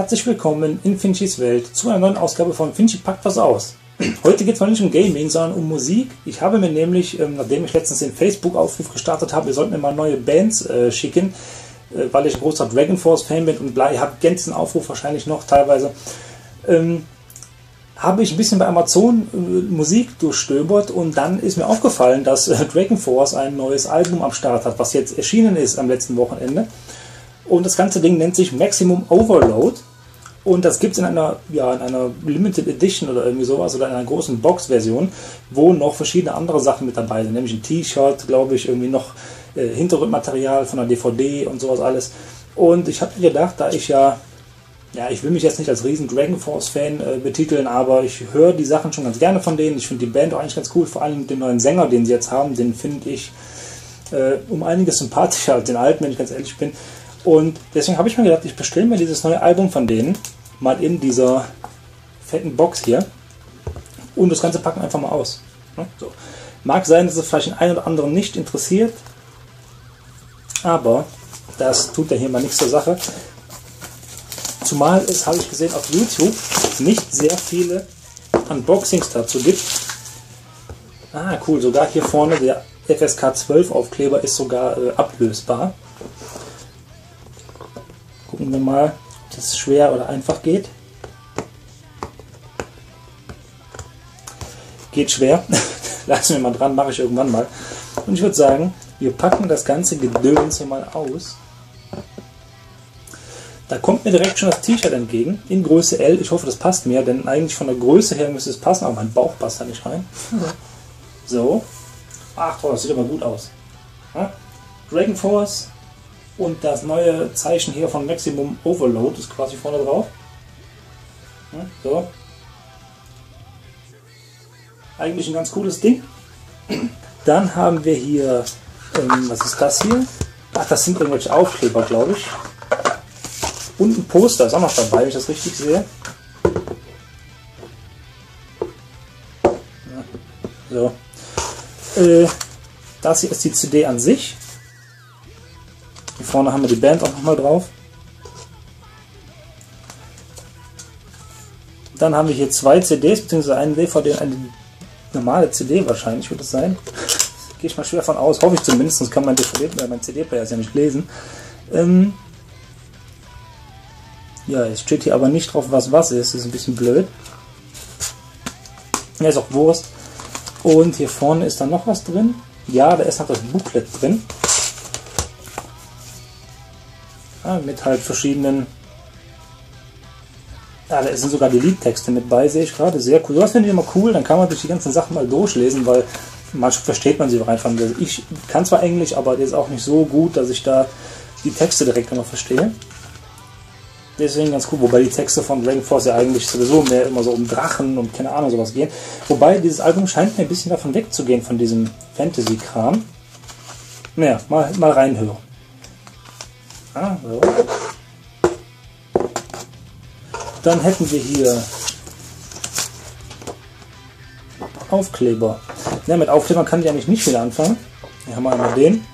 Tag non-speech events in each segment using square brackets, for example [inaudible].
Herzlich willkommen in Finchys Welt zu einer neuen Ausgabe von Finchy packt was aus. [clears throat] Heute geht es mal nicht um Gaming, sondern um Musik. Ich habe mir nämlich, ähm, nachdem ich letztens den Facebook-Aufruf gestartet habe, wir sollten mir mal neue Bands äh, schicken, äh, weil ich ein großer Dragon Force-Fan bin und bla, ihr habt diesen Aufruf wahrscheinlich noch teilweise. Ähm, habe ich ein bisschen bei Amazon äh, Musik durchstöbert und dann ist mir aufgefallen, dass äh, Dragon Force ein neues Album am Start hat, was jetzt erschienen ist am letzten Wochenende. Und das ganze Ding nennt sich Maximum Overload. Und das gibt es in einer, ja, in einer Limited Edition oder irgendwie sowas oder in einer großen Box-Version, wo noch verschiedene andere Sachen mit dabei sind, nämlich ein T-Shirt, glaube ich, irgendwie noch äh, Hintergrundmaterial von der DVD und sowas alles. Und ich habe mir gedacht, da ich ja, ja, ich will mich jetzt nicht als riesen Dragon Force-Fan äh, betiteln, aber ich höre die Sachen schon ganz gerne von denen. Ich finde die Band auch eigentlich ganz cool, vor allem den neuen Sänger, den sie jetzt haben, den finde ich äh, um einiges sympathischer als den alten, wenn ich ganz ehrlich bin. Und deswegen habe ich mir gedacht, ich bestelle mir dieses neue Album von denen mal in dieser fetten Box hier und das Ganze packen einfach mal aus. So. Mag sein, dass es vielleicht den einen oder anderen nicht interessiert, aber das tut ja hier mal nichts zur Sache. Zumal es, habe ich gesehen, auf YouTube nicht sehr viele Unboxings dazu gibt. Ah, cool, sogar hier vorne der FSK 12 Aufkleber ist sogar äh, ablösbar. Gucken wir mal, ob das schwer oder einfach geht. Geht schwer. [laughs] Lassen wir mal dran, mache ich irgendwann mal. Und ich würde sagen, wir packen das ganze Gedöns hier mal aus. Da kommt mir direkt schon das T-Shirt entgegen, in Größe L. Ich hoffe, das passt mir, denn eigentlich von der Größe her müsste es passen, aber mein Bauch passt da nicht rein. So. Ach toll, das sieht aber gut aus. Dragon Force, und das neue Zeichen hier von Maximum Overload ist quasi vorne drauf. So. Eigentlich ein ganz cooles Ding. Dann haben wir hier, ähm, was ist das hier? Ach, das sind irgendwelche Aufkleber, glaube ich. Und ein Poster ist auch noch dabei, wenn ich das richtig sehe. So. Äh, das hier ist die CD an sich. Vorne haben wir die Band auch nochmal drauf. Dann haben wir hier zwei CDs, beziehungsweise einen DVD und eine normale CD wahrscheinlich wird es sein. [laughs] Gehe ich mal schwer von aus, hoffe ich zumindest, sonst kann mein DVD, äh, mein CD-Player ja nicht lesen. Ähm ja, es steht hier aber nicht drauf, was was ist, das ist ein bisschen blöd. Ja, ist auch Wurst. Und hier vorne ist dann noch was drin. Ja, da ist noch das Booklet drin. Ja, mit halt verschiedenen. Ja, da sind sogar die Liedtexte mit bei, sehe ich gerade. Sehr cool. Sowas finde ich immer cool, dann kann man sich die ganzen Sachen mal durchlesen, weil manchmal versteht man sie auch einfach. Also ich kann zwar Englisch, aber das ist auch nicht so gut, dass ich da die Texte direkt immer verstehe. Deswegen ganz cool, wobei die Texte von Dragon Force ja eigentlich sowieso mehr immer so um Drachen und keine Ahnung sowas gehen. Wobei dieses Album scheint mir ein bisschen davon wegzugehen, von diesem Fantasy-Kram. Naja, mal, mal reinhören. Ah. Dann hätten wir hier Aufkleber. Ja, mit Aufklebern kann ich eigentlich nicht viel anfangen. Hier haben wir einmal den.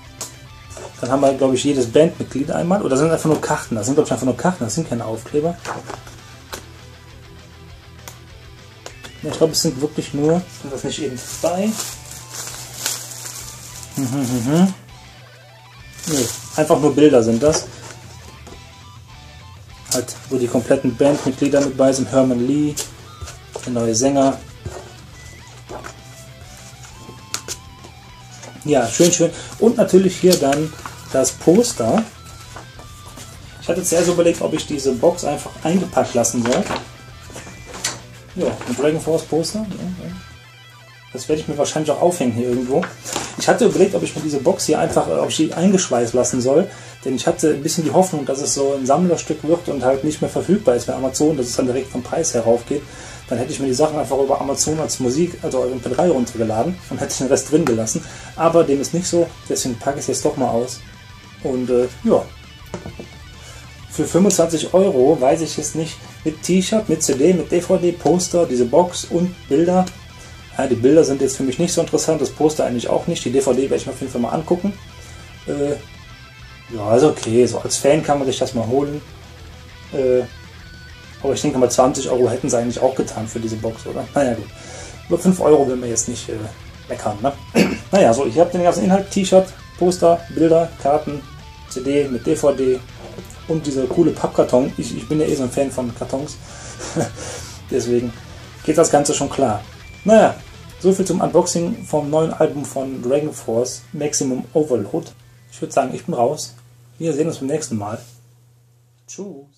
Dann haben wir, glaube ich, jedes Bandmitglied einmal. Oder sind einfach nur Karten? Das sind, glaube ich, einfach nur Karten. Das sind keine Aufkleber. Ich glaube, es sind wirklich nur. Sind das nicht eben zwei? Hm, hm, hm, hm. Nee, einfach nur Bilder sind das. Halt, wo die kompletten Bandmitglieder mit bei sind. Herman Lee, der neue Sänger. Ja, schön, schön. Und natürlich hier dann das Poster. Ich hatte zuerst überlegt, ob ich diese Box einfach eingepackt lassen soll. Ja, ein Dragon Force Poster. Das werde ich mir wahrscheinlich auch aufhängen hier irgendwo. Ich hatte überlegt, ob ich mir diese Box hier einfach, ob ich die eingeschweißt lassen soll, denn ich hatte ein bisschen die Hoffnung, dass es so ein Sammlerstück wird und halt nicht mehr verfügbar ist bei Amazon, dass es dann direkt vom Preis heraufgeht. Dann hätte ich mir die Sachen einfach über Amazon als Musik, also MP3 runtergeladen und hätte den Rest drin gelassen. Aber dem ist nicht so, deswegen packe ich es jetzt doch mal aus. Und äh, ja, für 25 Euro weiß ich jetzt nicht, mit T-Shirt, mit CD, mit DVD, Poster, diese Box und Bilder ja, die Bilder sind jetzt für mich nicht so interessant, das Poster eigentlich auch nicht. Die DVD werde ich mir auf jeden Fall mal angucken. Äh, ja, also okay, so als Fan kann man sich das mal holen. Äh, Aber ich denke mal, 20 Euro hätten sie eigentlich auch getan für diese Box, oder? Naja, gut. Über 5 Euro will man jetzt nicht äh, meckern, ne? [clears throat] naja, so, ich habe den ganzen Inhalt: T-Shirt, Poster, Bilder, Karten, CD mit DVD und dieser coole Pappkarton. Ich, ich bin ja eh so ein Fan von Kartons. [laughs] Deswegen geht das Ganze schon klar. Naja, so viel zum Unboxing vom neuen Album von Dragon Force Maximum Overload. Ich würde sagen, ich bin raus. Wir sehen uns beim nächsten Mal. Tschüss.